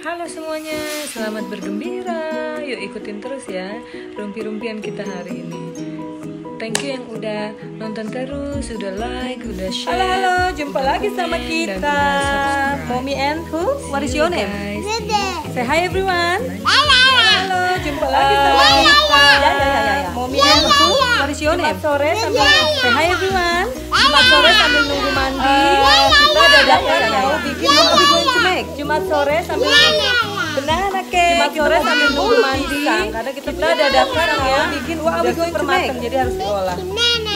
Halo semuanya, selamat bergembira. Yuk ikutin terus ya rumpi-rumpian kita hari ini. Thank you yang udah nonton terus, udah like, udah share. Halo halo, jumpa udah lagi sama komen, dan kita. udah. Mommy and who? What is your you name? guys. Say hi everyone. Halo, jumpa lagi sama kita. Ya ya ya ya. Mommy and who? What is your name? sore sambil say hi everyone. Jumat sore sambil nunggu mandi. Kita dadakan mau Jumat sore sambil banana cake. Jumat sore sambil nunggu mandi. Karena kita dadakan mau bikin what are we going to make? Jadi harus diolah.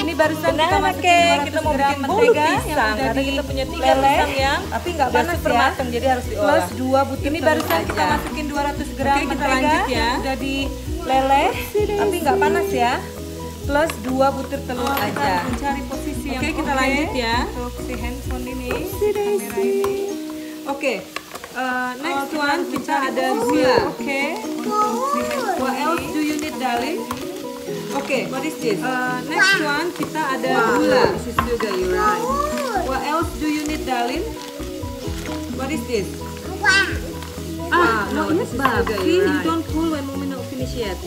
Ini barusan kita Banana masukin cake, 200 kita mau gram bikin bolu mentega yang pisang, karena kita punya tiga pisang yang tapi nggak panas super ya. matang, jadi harus diolah. Plus dua butir Ini barusan aja. kita masukin 200 gram Oke, kita mentega lanjut ya. yang Udah di leleh, tapi nggak panas ya. Plus dua butir telur Oh, kita aja. mencari posisi yang Oke, kita lanjut ya. Untuk si handphone ini, kamera ini. Oke. Uh, next kita one kita ada gula. Oke. Handphone What else ini. do you need, darling? Oke. What is this? Uh, next one kita ada gula. This is sugar, you're right. What else do you need, darling? What is this? Wow, Ah, no, no, this yes, is Bab. sugar, See, you're you don't pull when mommy not finish yet.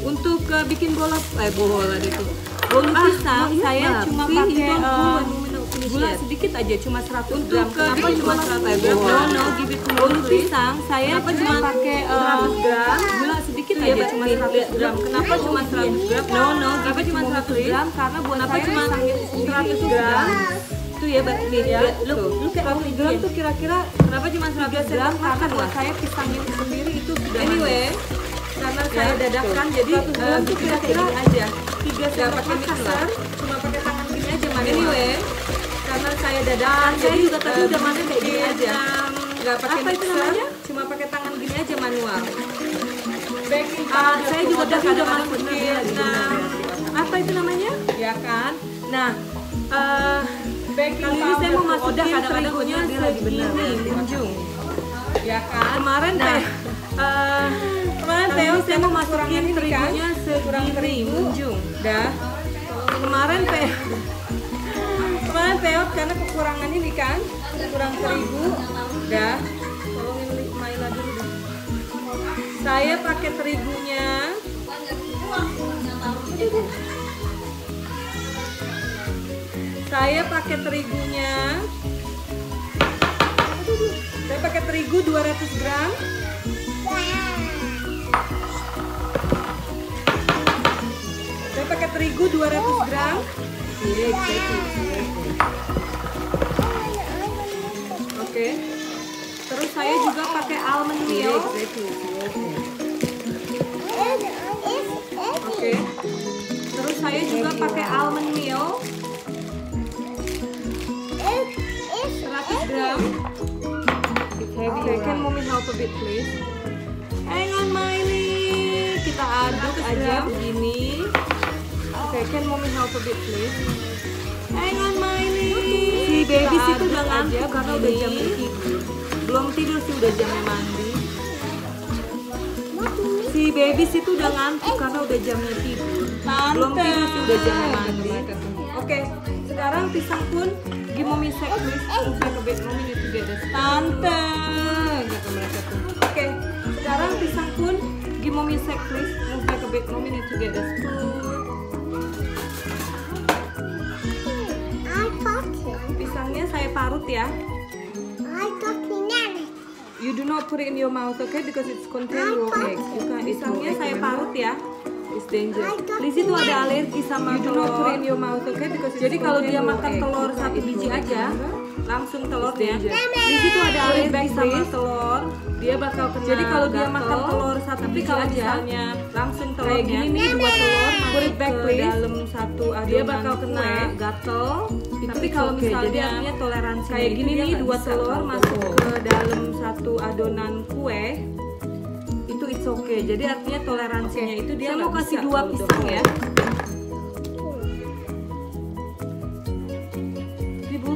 Untuk uh, bikin bola, eh bola tuh. Bolu Ah, pisang, no, yes, saya cuma you pakai uh, gula yet. sedikit aja, cuma 100 Untuk, gram. Kenapa cuma bola 100 pisang, gram? No, no, give it to Bolu pisang, saya cuma pakai uh, 100 gram? Gula sedikit Tuh aja, ya, cuma Bab, 100 lihat, gram. Kenapa cuma 100 gram? No, no, kenapa cuma 100 gram? Karena buat saya cuma pisang itu 100 gram. Tuh ya, Mbak, nih, Ya, look at 100 gram tuh kira-kira kenapa cuma 100 gram? Karena buat saya pisangnya itu sendiri itu sudah Anyway, karena saya dadakan jadi uh, kira-kira aja tiga sendok makan cuma pakai tangan gini aja manual. anyway karena saya dadakan saya juga tadi udah makan kayak gini aja. nggak pakai apa itu namanya? cuma pakai tangan gini aja manual. Baking Ah, powder. saya juga tadi udah masukin bener, nah, apa itu namanya? Ya kan? Nah baking kali ini saya mau tuh masukin udah kadang-kadang dia lagi bener segini Junjung. ya kan? Kemarin Nah, teh eh, kemarin ini saya mau masukin kan, terigunya kurang segini munjung dah. Kemarin teh Theo karena kekurangan ini kan kurang terigu dah tolongin Maila dulu deh. Saya pakai terigunya saya pakai terigunya saya pakai terigu 200 gram. Saya pakai terigu 200 gram oke. Terus saya juga pakai almond milk oke. Terus saya juga pakai almond milk 100 gram. Oke, can mommy help a bit please? Hang on Miley, kita aduk aja begini. Oke, can mommy help a bit please? Hang Miley. Si baby sih tuh udah ngantuk karena udah jamnya tidur. Belum tidur sih udah jamnya mandi. Si baby sih tuh udah ngantuk karena udah jamnya tidur. Belum tidur sih udah jamnya mandi. Oke, sekarang pisang pun mommy sec please. Move back a bit, mommy need to get this. Tante, gitu mereka tuh. Oke, sekarang pisang pun mommy sec please. Move back a bit, mommy need saya parut ya. You do not put it in your mouth, okay? Because it's contain raw eggs. You can pisangnya saya parut ya. It's dangerous. Lizzie tuh ada alergi sama You do telur. not put it in your mouth, okay? Because Jadi kalau dia makan egg. telur You satu biji aja? Langsung telurnya. Lizzie tuh ada back, sama telur. Dia bakal kena Jadi kalau dia makan telur satu tapi kalau misalnya langsung kayak telurnya gini nih, dua telur, back ke please. dalam satu dia adonan bakal kena kue. gatel. Itu tapi kalau okay. misalnya Jadi artinya toleransi kayak gini nih, dua telur masuk ke dalam satu adonan kue itu it's okay. Jadi artinya toleransinya Oke, itu dia saya mau kasih dua pisang ya.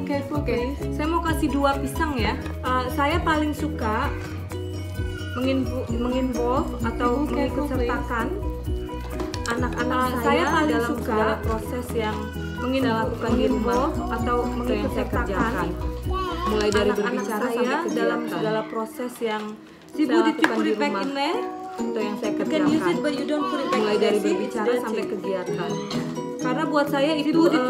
Careful Oke, please. Saya mau kasih dua pisang ya. Uh, saya paling suka menginvo- menginvolve atau mengikutsertakan anak-anak Uh, saya, saya paling dalam suka proses yang lakukan di rumah atau atau yang saya mengikutsertakan mulai dari anak-anak berbicara saya sampai kegiatan. dalam segala proses yang Zibu, saya lakukan di rumah atau yang saya kerjakan. mulai dari berbicara sampai kegiatan karena buat saya itu it in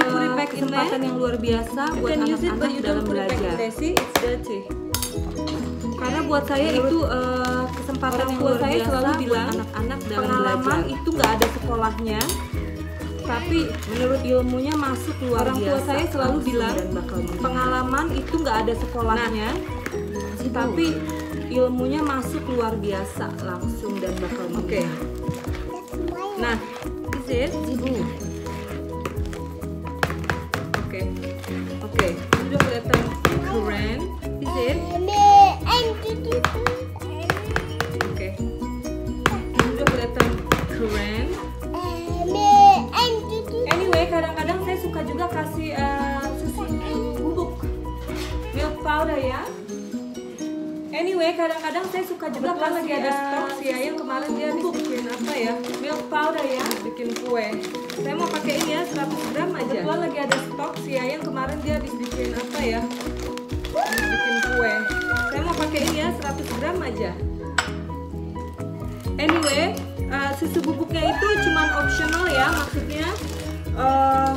kesempatan yang luar biasa You buat anak-anak dalam belajar. karena buat saya itu kesempatan yang tua luar saya biasa selalu bilang, anak-anak dalam pengalaman belajar. itu nggak ada sekolahnya tapi menurut ilmunya masuk luar Orang tua biasa. saya selalu bilang, pengalaman itu nggak ada sekolahnya Nah, tapi ilmunya masuk luar biasa langsung dan bakal Oke. nah Is it? Zibu bikin kue Saya mau pakai ini ya 100 gram aja. kebetulan lagi ada stok si Ayang kemarin dia habis bikin apa ya Habis bikin kue Saya mau pakai ini ya 100 gram aja. Anyway, uh, susu bubuknya itu cuman optional ya, maksudnya. uh,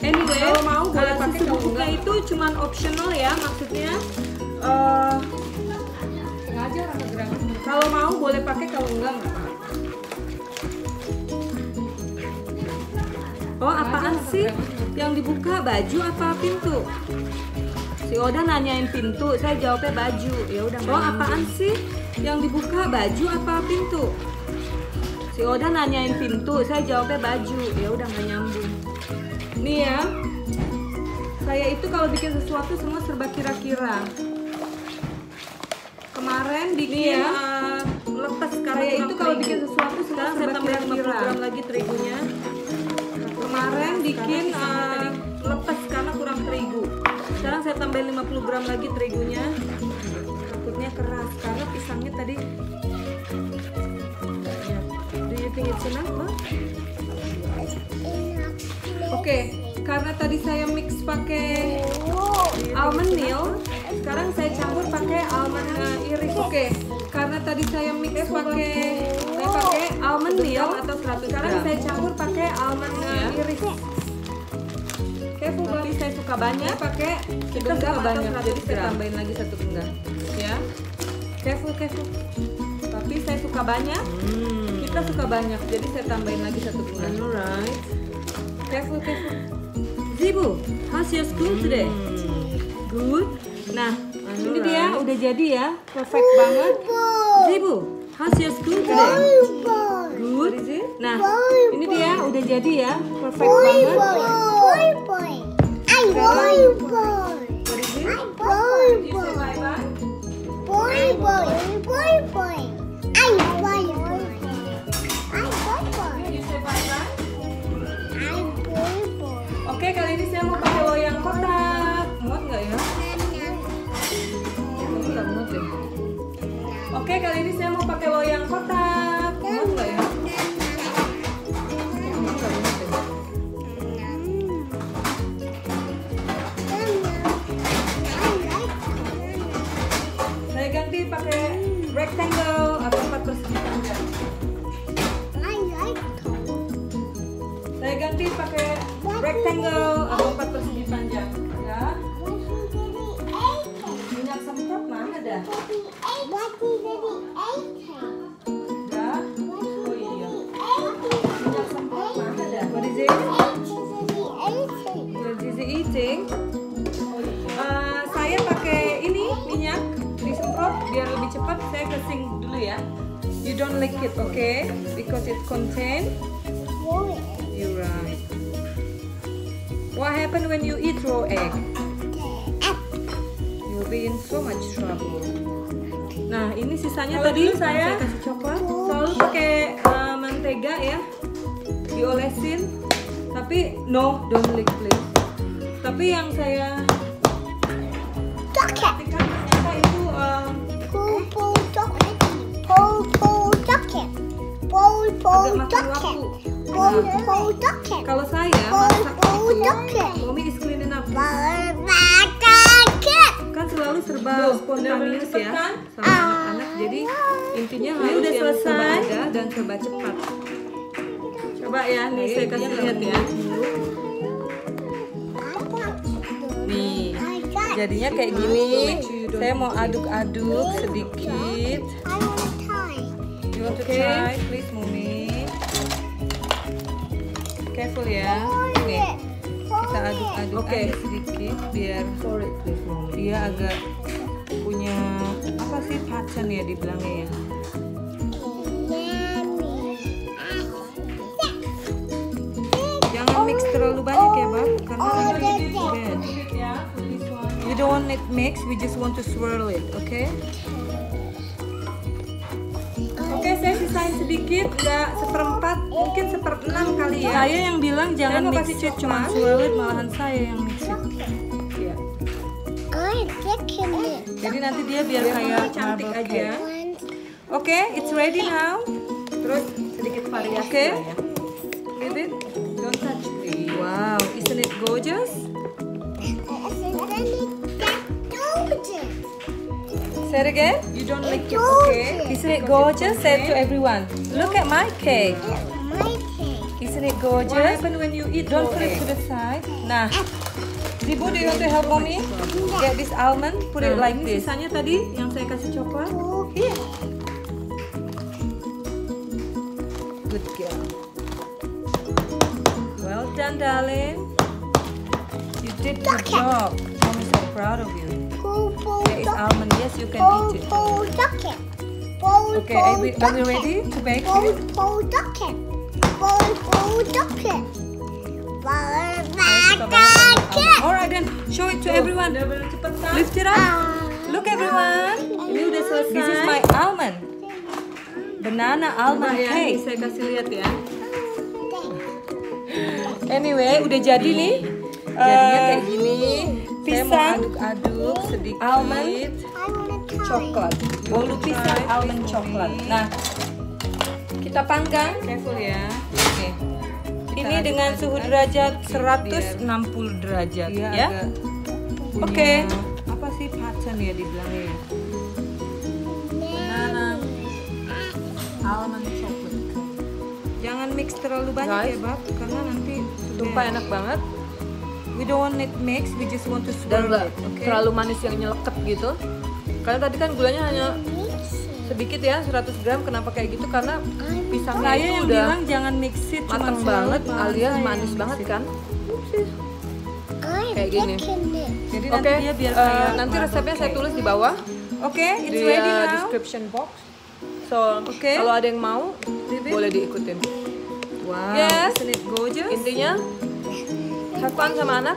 anyway, Kalau mau boleh uh, pakai, susu kalau bubuknya enggak- itu cuman optional ya, maksudnya. uh, kalau mau boleh pakai, kalau enggak enggak apa. Oh, apaan sih? Yang dibuka baju apa pintu? Si Oda nanyain pintu, saya jawabnya baju. Ya udah. Oh, apaan sih? Yang dibuka baju apa pintu? Si Oda nanyain pintu, saya jawabnya baju. Ya udah nggak nyambung. Nih ya. Saya itu kalau bikin sesuatu semua serba kira-kira. Kemarin bikin ya. eh, lepas karena Saya itu kalau bikin sesuatu sekarang saya tambahin 50 kira-kira. gram lagi terigunya. Kemarin bikin eh, lepas karena kurang terigu. Sekarang saya tambahin 50 gram lagi terigunya. Takutnya keras karena pisangnya tadi. Ya. Do you think it's enough, Ma? Oke, karena tadi saya mix pakai almond meal, sekarang saya campur Oke, karena tadi saya mix pakai saya pakai almond meal atau 100 sekarang saya campur pakai almond eh, iris. Careful, Tapi saya suka banyak pakai kita suka banyak 100 jadi saya tambahin lagi satu genggam ya. Careful, careful. Tapi saya suka banyak, hmm. kita suka banyak, jadi saya tambahin lagi satu genggam. alright Careful, careful. Zibu, how's your school today? Good. Nah, udah jadi ya, perfect banget. Zibu, how's your school today? Good. Nah, ini dia udah jadi ya, perfect banget. What is it? You say bye bye. You kali ini saya mau pakai loyang kotak. Muat nggak ya? Saya ganti pakai rectangle atau empat persegi panjang. Saya ganti pakai rectangle atau empat persegi panjang. Ya. Minyak semprot mana dah? Eating? Saya pakai ini minyak disemprot biar lebih cepat. Saya ke sink dulu ya. You don't lick it, okay? Because it contain. You're right. What happen when you eat raw egg? You'll be in so much trouble. Nah, ini sisanya Kalau tadi saya- kasih coklat. Selalu pakai eh, mentega ya. Diolesin. Tapi no, don't lick please. Tapi yang saya perhatikan ternyata itu eh, agak makan waktu. Kalau saya masak itu, mommy is cleaning up. Selalu serba spontaneous ya kan? sama anak-anak. Jadi intinya Ini harus udah yang serba selesai. ada dan serba cepat. Coba ya, nih saya kasih lihat ya. Nih, jadinya kayak gini. Saya mau aduk-aduk sedikit. You want to try, please, Mumi. Careful ya. Nih, kita aduk-aduk Oke. aja sedikit biar dia agak punya apa sih pattern ya dibilangnya ya. Jangan mix terlalu banyak ya, Bab, karena nanti bad. You don't want it mix, we just want to swirl it, okay? Sedikit, nggak seperempat, mungkin seperenam kali ya. Saya yang bilang jangan mix it, cuma coklat. swirl it, malahan saya yang mix it. Iya. Jadi nanti dia biar kayak cantik aja. Oke, it's ready now. Terus sedikit variasi Oke. lah ya. Leave it. Don't touch. Wow, isn't it gorgeous? Say it again. You don't like it, okay? Isn't it gorgeous? Say it to everyone. Look at my cake. Isn't it What gorgeous? happen when you eat Don't put it to the side. Nah, Dibu, do you want to help mommy? Get this almond, put it Nah, like this. Sisanya tadi yang saya kasih coklat. Here. Good girl. Well done, darling. You did good job. Mom is so proud of you. Almond. Yes, you can eat it. Okay, are we, are we ready to bake it? Alright then, show it to everyone. Lift it up. Look everyone. Ini udah selesai. This is my almond. Banana almond Coba cake. saya kasih lihat ya. Anyway, udah jadi nih. Jadinya Eh, kayak gini. Saya mau Pisang, aduk-aduk sedikit. almond, coklat. Bolu pisang almond coklat. Nah, kita panggang. Careful ya. Oke. Ini dengan suhu derajat 160 derajat Dia ya. punya Oke. Apa sih pattern ya dibilangnya ya? Banana almond chocolate. Jangan mix terlalu banyak Guys. ya, Bab, karena nanti Sumpah enak banget We don't want it mix, we just want to dan swirl nggak it, oke? terlalu manis yang nyeleket gitu. Karena tadi kan gulanya hanya sedikit ya 100 gram kenapa kayak gitu karena pisangnya Saya itu yang udah bilang jangan mix it, matang banget alias saya manis banget kan Kayak gini. Jadi oke nanti dia biar kayak nanti marble resepnya saya cake. tulis di bawah Oke, it's di ready uh, now. description box so Oke. kalau ada yang mau boleh diikutin Wow, Yes. isn't it gorgeous? intinya fun sama anak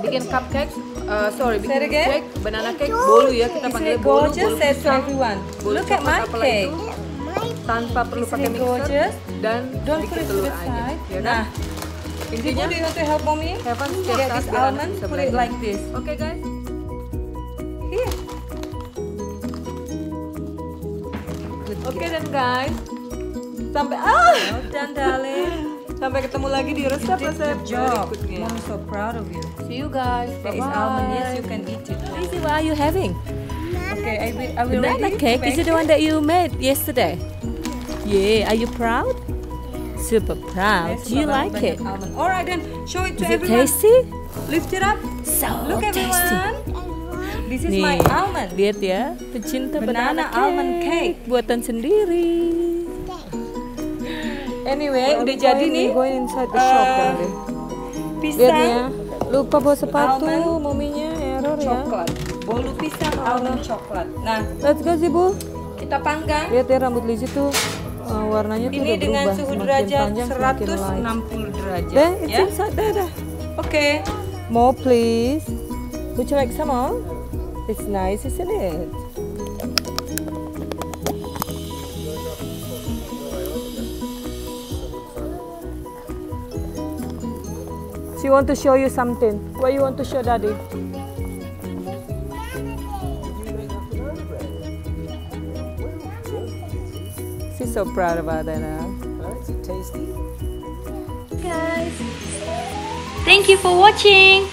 bikin cupcakes uh, sorry Say it bikin again. cake banana cake bolu ya kita panggil bolu bolu pisang everyone. bolu Look at my cake. itu tanpa perlu pakai mixer dan Don't sedikit telur aja ya kan Nah, intinya do you want to help mommy? have fun setiap Get saat almond, put it like this. oke guys Here. Good oke girl. dan guys sampai ah Well done, darling. Sampai ketemu lagi di You resep did resep good job. berikutnya Mom is so proud of you. see you guys There bye is almond. Yes, you can eat it. Lizzie, what are you having? Okay, are we, are we Banana cake. Is it the one that you made yesterday? Yeah. Are you proud? Super proud. Yes, Do you like it? almond. All right then, show it to Is it everyone. tasty? Lift it up. So Look tasty. everyone. This is Nih, my almond. lihat ya, pecinta Banana banana, almond cake, cake. buatan sendiri. Anyway, udah jadi nih. going inside the shop, darling. Lihat nih Pisang ya. Lupa bawa sepatu, Almond. mominya error ya. coklat. Bolu pisang almond coklat. Nah, Let's go sih bu. kita panggang. Lihat ya rambut Lizzie tuh uh, warnanya tuh Ini udah dengan berubah suhu derajat panjang, semakin light. 160 derajat. Deh, it's ya. inside dah dah. Oke. More please. Would you like some more? It's nice, isn't it? She want to show you something. What you want to show daddy? She's so proud about that now. Thank you for watching.